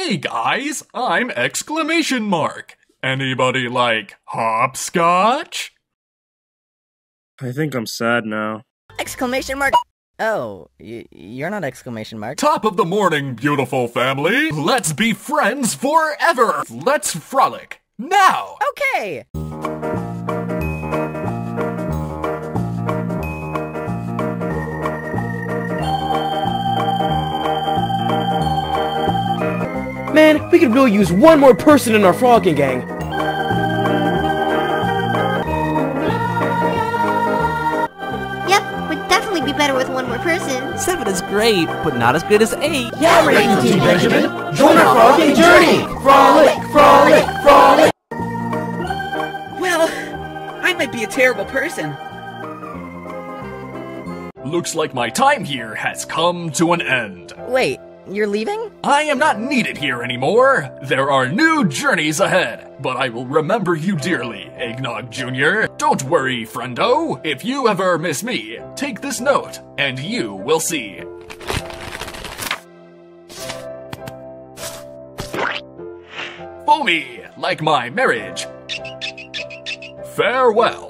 Hey guys, I'm exclamation mark. Anybody like hopscotch? I think I'm sad now. Exclamation mark. Oh, you're not exclamation mark. Top of the morning, beautiful family. Let's be friends forever. Let's frolic now. Okay. Man, we could really use one more person in our frolicking gang. Yep, would definitely be better with one more person. Seven is great, but not as good as eight. Yeah, Racing Team Benjamin! Join our frolicking journey! Frolic, frolic, frolic! Well, I might be a terrible person. Looks like my time here has come to an end. Wait, you're leaving? I am not needed here anymore. There are new journeys ahead, but I will remember you dearly, Eggnog Jr. Don't worry, friendo. If you ever miss me, take this note, and you will see. Foamy, like my marriage. Farewell.